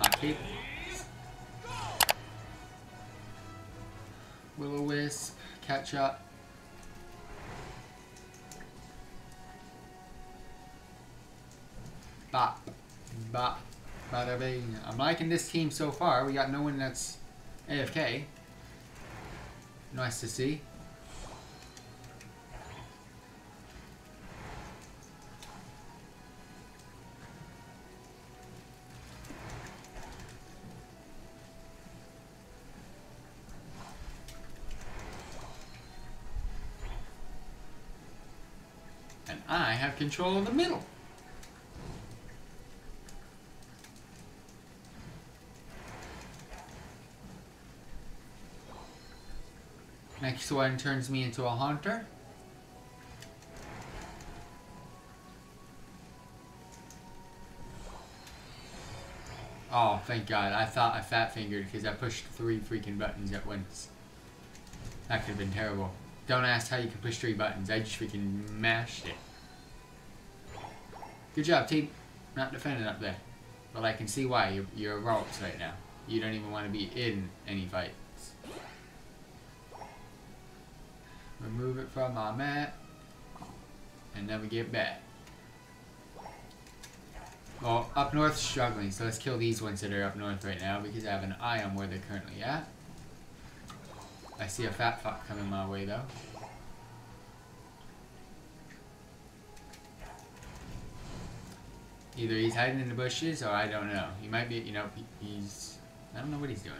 My cape. Will-O-Wisp, catch up. Bop, bop, bada bing. I'm liking this team so far. We got no one that's AFK. Nice to see. Control in the middle. Next one turns me into a hunter. Oh, thank God. I thought I fat fingered because I pushed three freaking buttons at once. That could have been terrible. Don't ask how you can push three buttons. I just freaking mashed it. Good job, team. Not defending up there. But I can see why. You're, you're right now. You don't even want to be in any fights. Remove it from my map. And never get back. Well, up north struggling, so let's kill these ones that are up north right now because I have an eye on where they're currently at. I see a fat fuck coming my way though. Either he's hiding in the bushes or I don't know. He might be, you know, he's... I don't know what he's doing.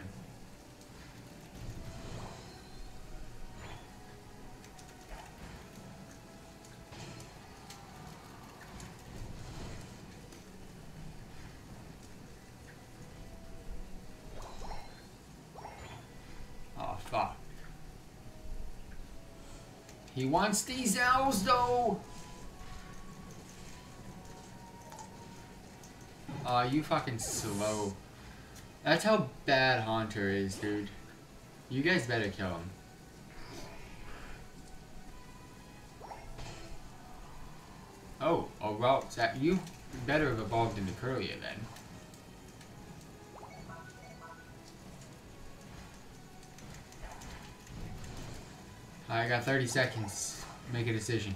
Oh, fuck. He wants these owls, though! Aw, you fucking slow. That's how bad Haunter is, dude. You guys better kill him. Oh, oh well, Zach, you better have evolved into Kirlia then. I got 30 seconds. Make a decision.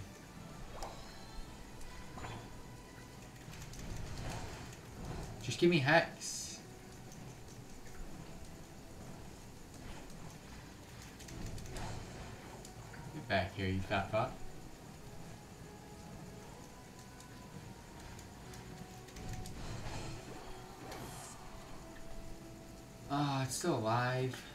Just give me Hex. Get back here, you fat fuck. Ah, oh, it's still alive.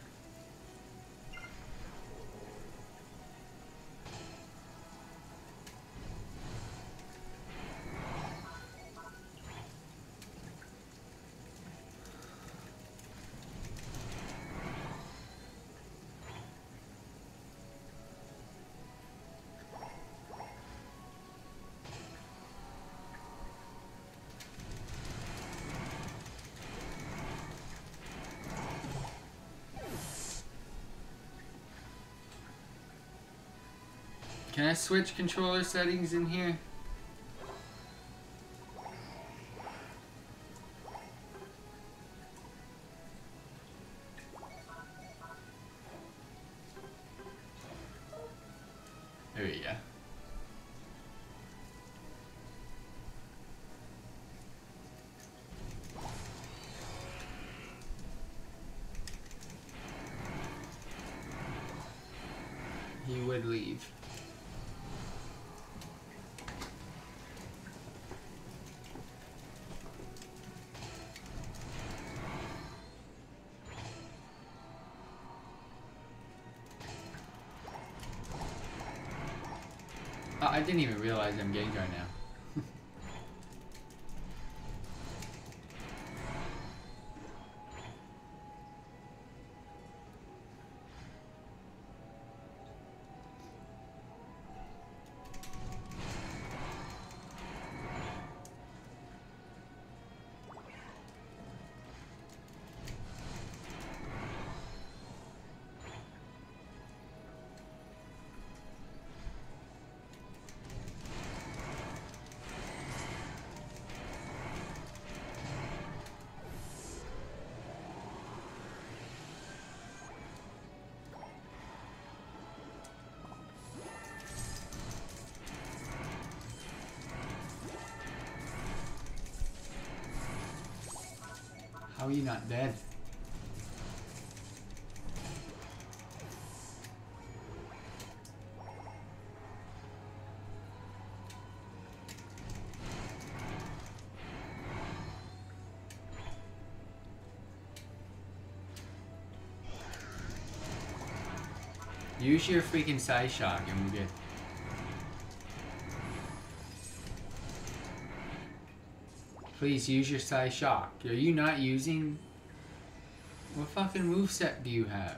Can I switch controller settings in here? There we go. I didn't even realize I'm getting right now. Are you not dead? Use your freaking Psyshock and we're good. Please use your Psyshock. Are you not using... What fucking moveset do you have?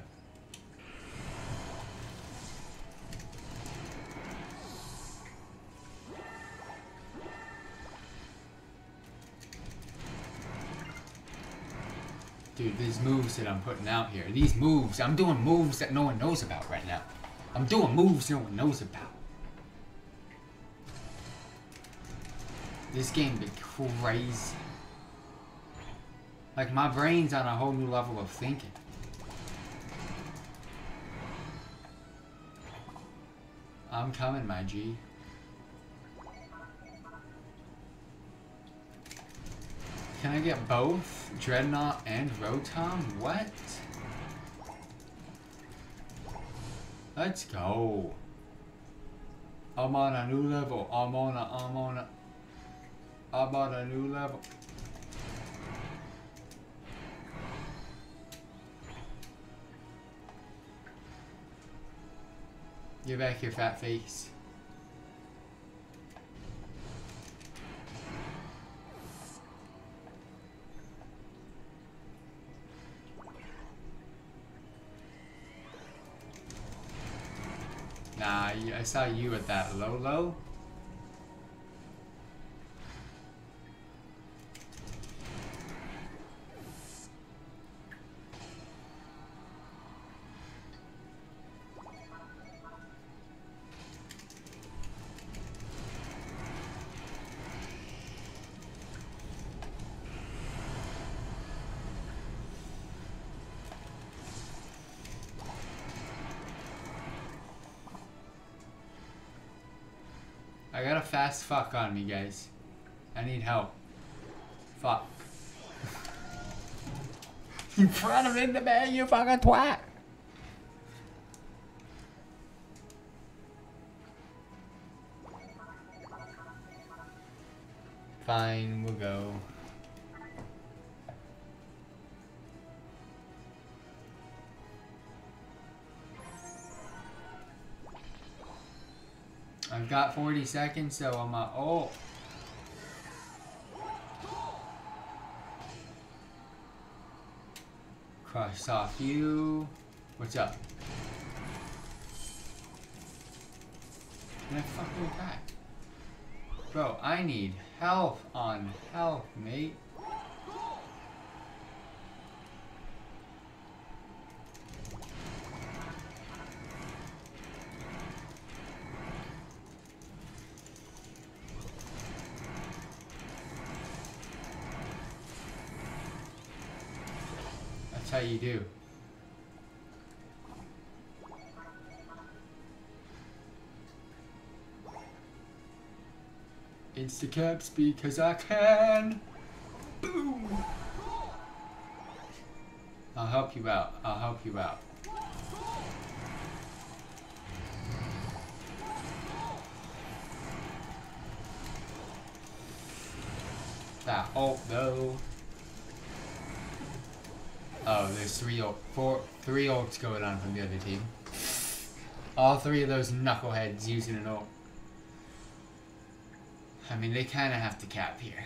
Dude, these moves that I'm putting out here. These moves. I'm doing moves that no one knows about right now. I'm doing moves no one knows about. This game be crazy. Like, my brain's on a whole new level of thinking. I'm coming, my G. Can I get both Drednaw and Rotom? What? Let's go. I'm on a new level. I'm on a, I'm on a, On a new level. Get back your fat face. Nah, I saw you at that low low. I got a fast fuck on me, guys. I need help. Fuck. you brought him in the man, you fucking twat! Fine, we'll go. Got 40 seconds, so I'm uh, oh. Crush off you. What's up? Can I fucking attack? Bro, I need health on health, mate. That's how you do. Instacaps because I can. Boom. I'll help you out. I'll help you out. That ult though. Oh, there's three ult, four, three ults going on from the other team. All three of those knuckleheads using an ult. I mean, they kind of have to cap here.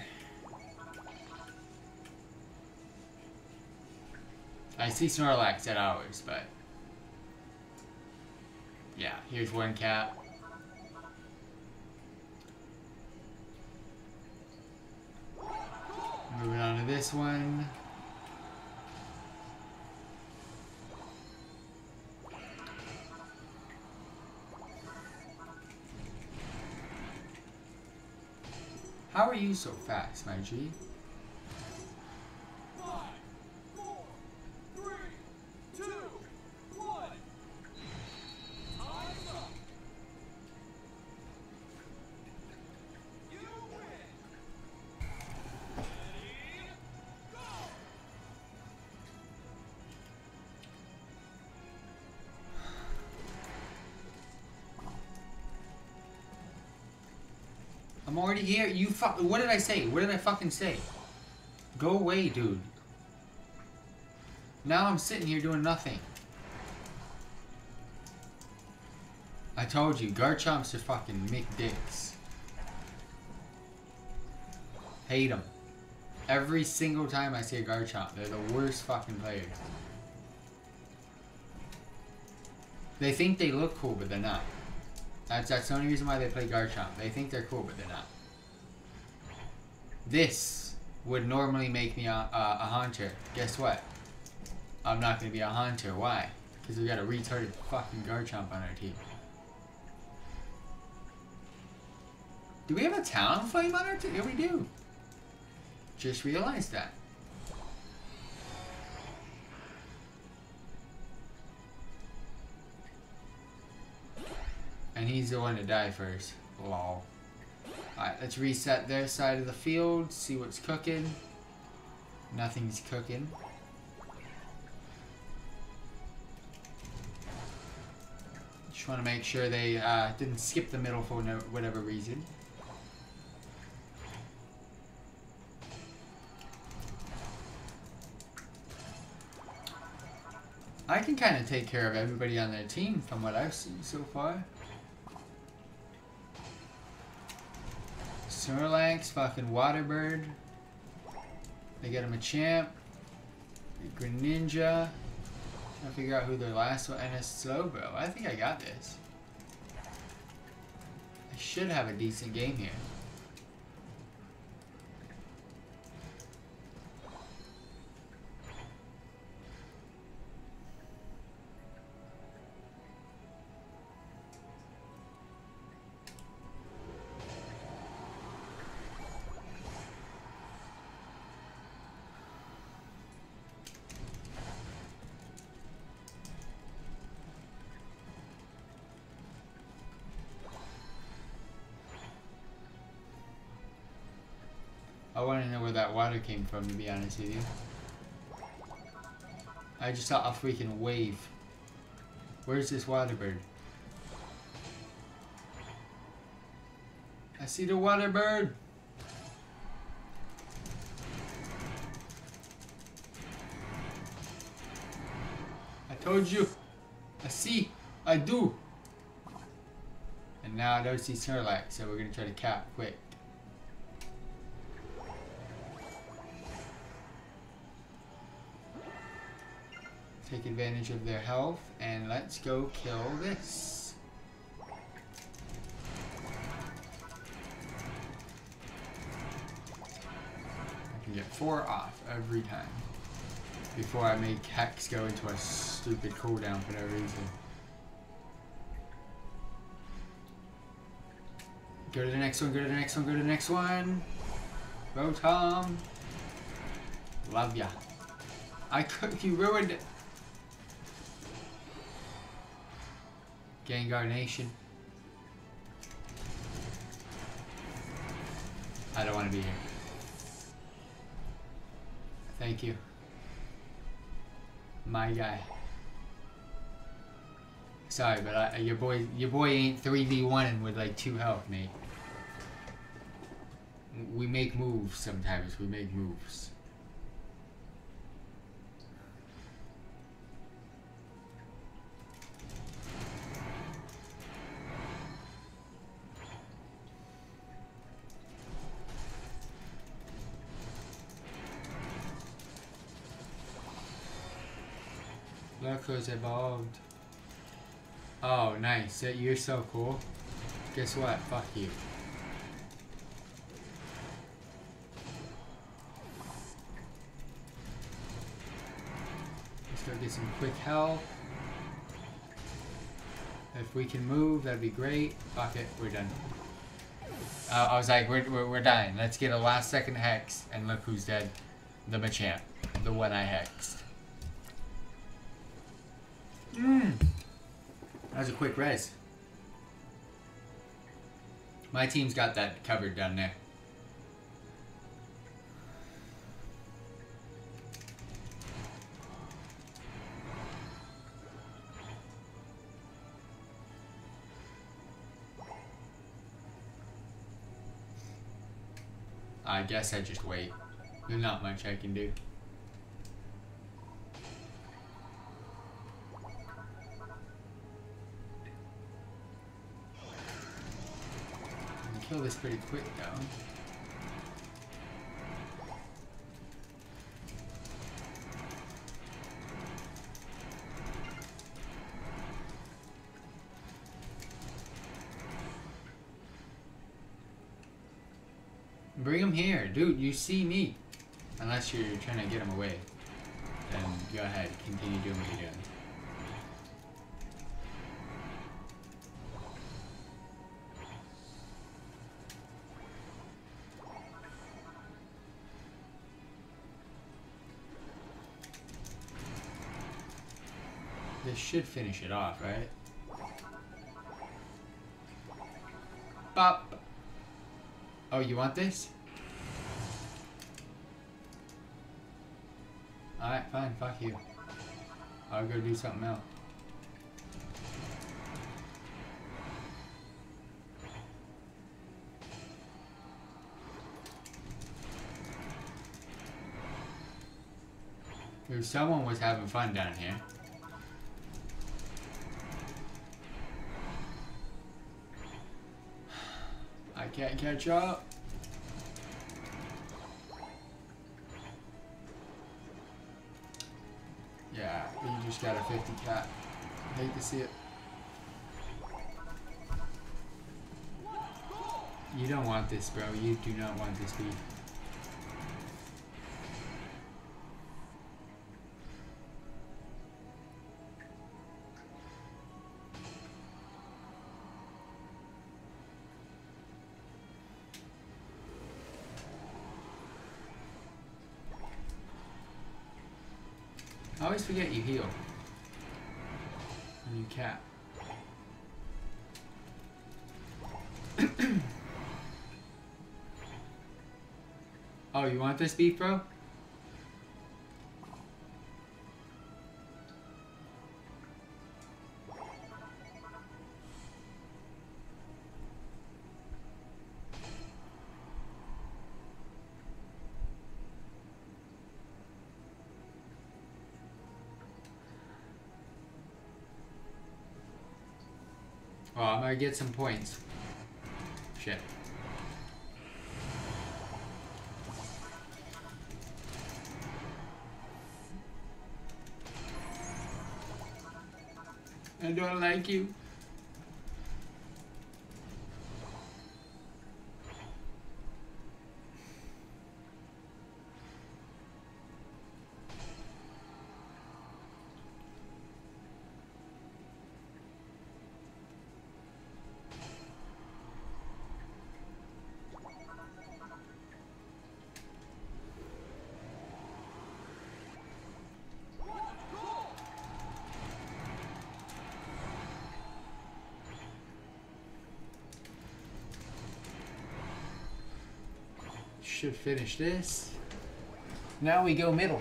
I see Snorlax at ours, but... Yeah, here's one cap. Moving on to this one. How are you so fast, my G? Here. You fuck. What did I say? What did I fucking say? Go away, dude. Now I'm sitting here doing nothing. I told you, Garchomps are fucking Mick Dicks. Hate them. Every single time I see a Garchomp, they're the worst fucking players. They think they look cool, but they're not. That's, that's the only reason why they play Garchomp. They think they're cool, but they're not. This would normally make me a, a, a hunter. Guess what? I'm not going to be a hunter. Why? Because we got a retarded fucking Garchomp on our team. Do we have a Talonflame on our team? Yeah, we do. Just realized that. And he's the one to die first. Lol. Alright, let's reset their side of the field, see what's cooking. Nothing's cooking. Just want to make sure they uh, didn't skip the middle for no, whatever reason. I can kind of take care of everybody on their team from what I've seen so far. Snorlax, fucking Waterbird. They get him a champ. Greninja. Trying to figure out who their last one. And a Slowbro. I think I got this. I should have a decent game here. Want to know where that water came from, to be honest with you. I just saw a freaking wave. Where's this water bird? I see the water bird. I told you. I see. I do. And now I don't see Snorlax, so we're gonna try to cap quick. Take advantage of their health and let's go kill this. I can get four off every time before I make Hex go into a stupid cooldown for no reason. Go to the next one, go to the next one, go to the next one. Rotom. Love ya. I could, you ruined it. Gengar Nation. I don't want to be here. Thank you. My guy. Sorry, but I, your boy, your boy ain't 3v1 with like two health, mate. We make moves sometimes. We make moves. Loco's evolved. Oh, nice. You're so cool. Guess what? Fuck you. Let's go get some quick health. If we can move, that'd be great. Fuck it, we're done. Uh, I was like, we're, we're, we're dying. Let's get a last second hex, and look who's dead. The Machamp. The one I hexed. Mmm. That was a quick res. My team's got that covered down there. I guess I just wait. There's not much I can do. Kill this pretty quick though. Bring him here. Dude, you see me. Unless you're trying to get him away. Then go ahead. Continue doing what you're doing. Should finish it off, right? Bop! Oh, you want this? Alright, fine, fuck you. I'll go do something else. If someone was having fun down here. Can't catch up. Yeah, you just got a 50 cat. Hate to see it. You don't want this, bro. You do not want this beef. I always forget you heal. And you cap. oh, you want this beef, bro? I'm get some points. Shit. I don't like you. Should finish this. Now we go middle.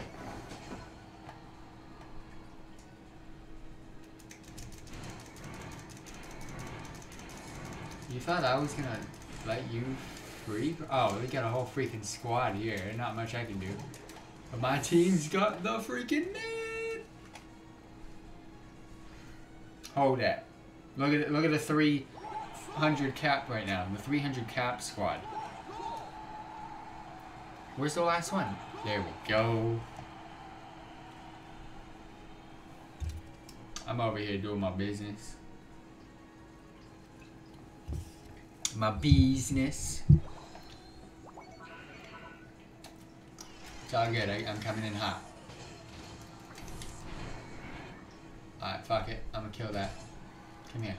You thought I was gonna let you free? Oh, we got a whole freaking squad here. Not much I can do. But my team's got the freaking man. Hold that. Look at. Look at the 300 cap right now. The 300 cap squad. Where's the last one? There we go. I'm over here doing my business. My business. It's all good. I, I'm coming in hot. Alright, fuck it. I'm gonna kill that. Come here.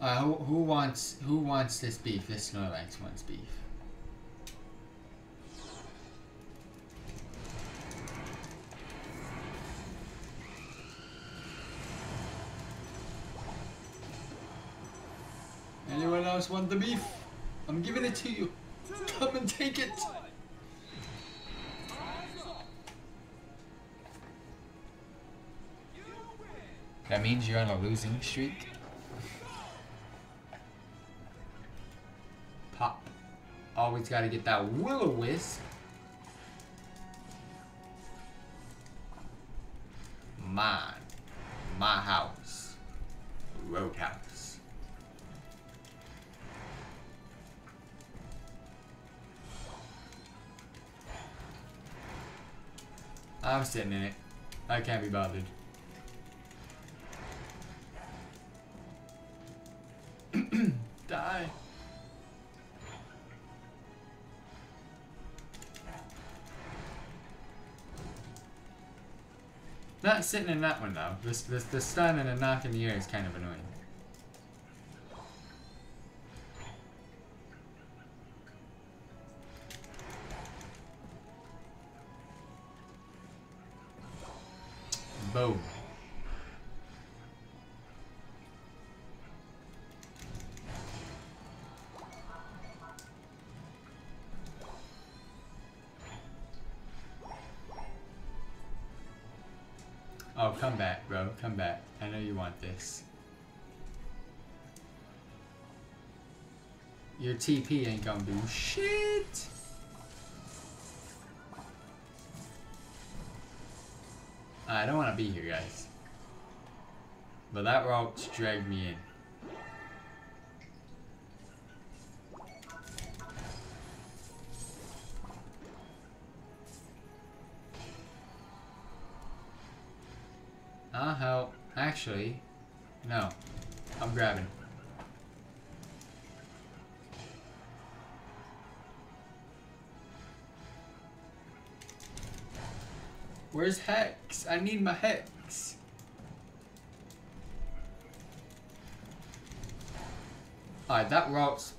Uh, who, who wants who wants this beef? This Snorlax wants beef. Anyone else want the beef? I'm giving it to you. Come and take it. That means you're on a losing streak. Always got to get that will-o-wisp. Mine. My house. Roadhouse. I'm sitting in it. I can't be bothered. Not sitting in that one though. This this the stun and the knock in the air is kind of annoying. Boom. Come back, bro. Come back. I know you want this. Your TP ain't gonna do shit. I don't want to be here, guys. But that rope's dragged me in. Actually, no. I'm grabbing. Where's Hex? I need my Hex. Alright, that route's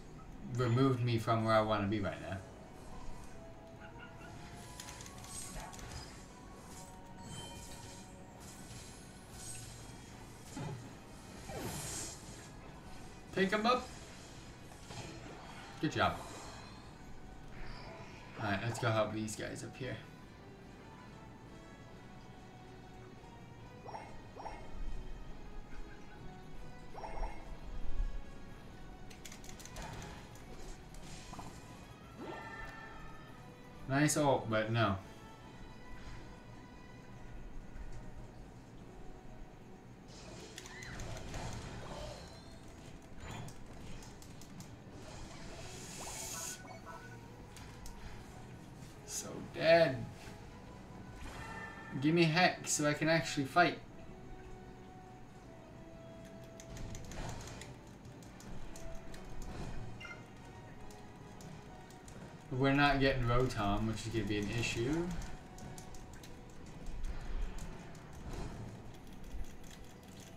removed me from where I want to be right now. Pick him up. Good job. Alright, let's go help these guys up here. Nice ult, but no. Dead. Give me hex so I can actually fight. We're not getting Rotom, which is going to be an issue.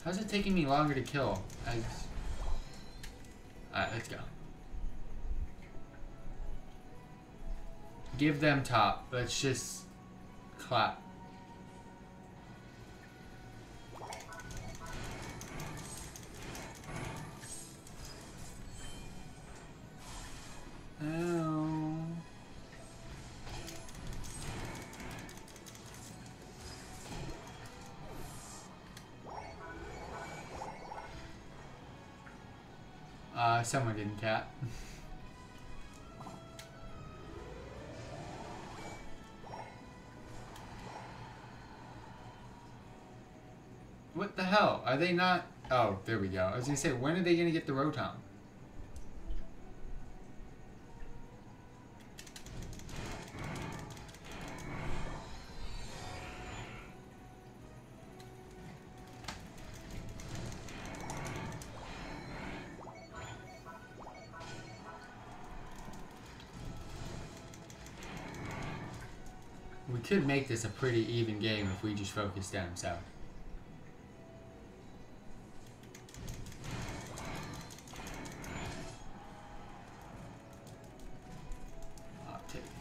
How's it taking me longer to kill? As... Alright, let's go. Give them top. Let's just clap. Oh. Uh, someone didn't tap. what the hell? Are they not? Oh, there we go. I was gonna say, when are they gonna get the Rotom? We could make this a pretty even game if we just focus down south.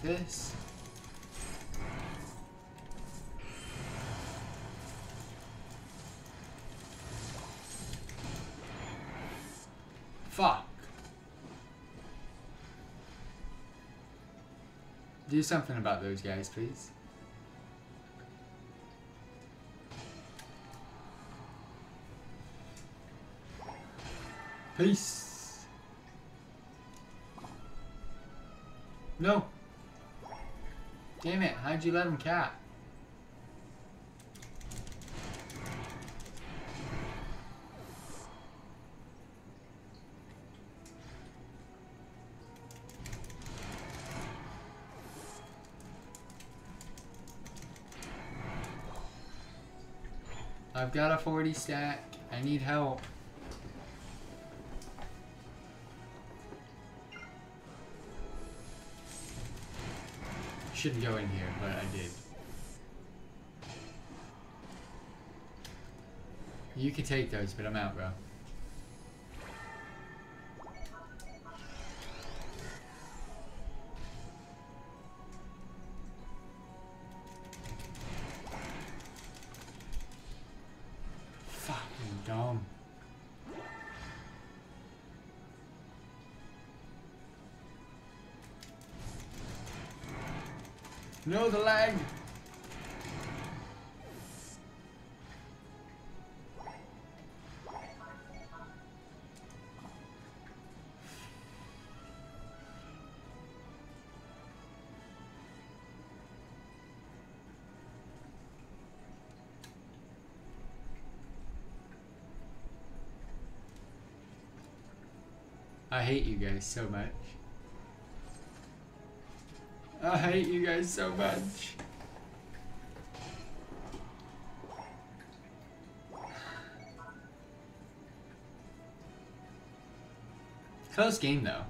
This. Fuck. Do something about those guys, please. Peace. No. Damn it, how'd you let him cap? I've got a 40 stack. I need help. Shouldn't go in here, but I did. You can take those, but I'm out, bro. No, the lag. I hate you guys so much. I hate you guys so much. Close game though.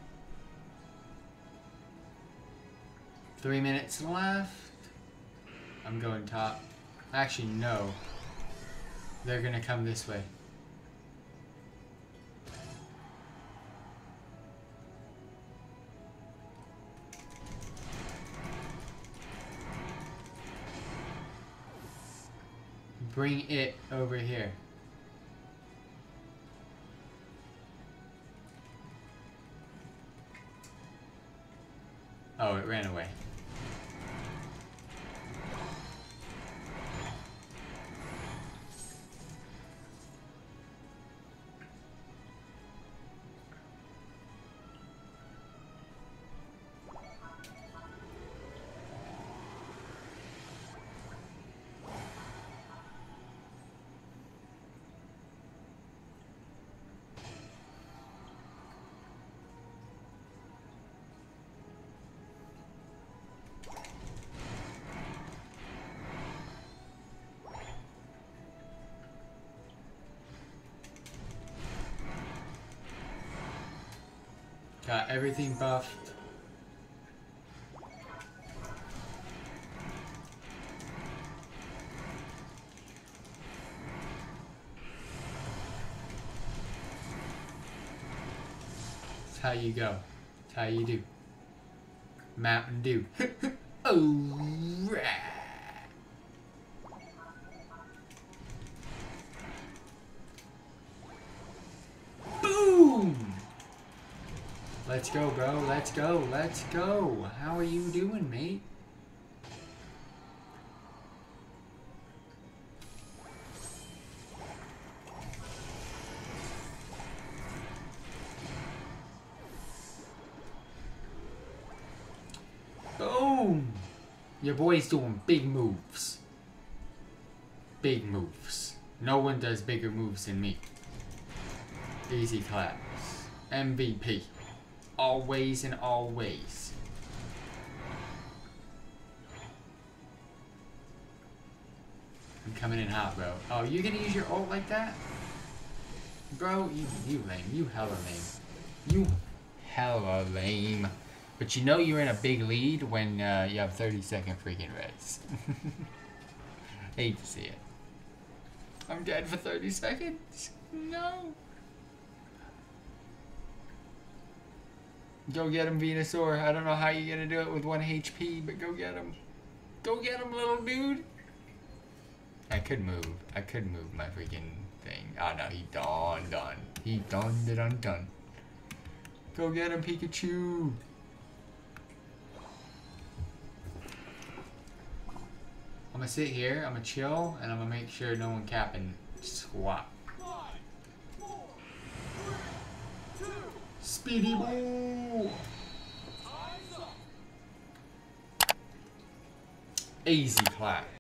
Three minutes left. I'm going top. Actually, no. They're gonna come this way. Bring it over here. Got everything buffed. That's how you go. That's how you do. Mountain Dew. Alright. Oh, go, bro. Let's go. Let's go. How are you doing, mate? Boom! Your boy's doing big moves. Big moves. No one does bigger moves than me. Easy claps. MVP. Always and always. I'm coming in hot, bro. Oh, you gonna use your ult like that? Bro, you, you lame. You hella lame. You hella lame. But you know you're in a big lead when uh, you have 30 second freaking res. Hate to see it. I'm dead for 30 seconds. No. Go get him, Venusaur. I don't know how you're gonna do it with one HP, but go get him. Go get him, little dude. I could move. I could move my freaking thing. Oh no, he done done. He done done done. Go get him, Pikachu. I'm gonna sit here, I'm gonna chill, and I'm gonna make sure no one capping squat. Speedy Boo! Easy clap.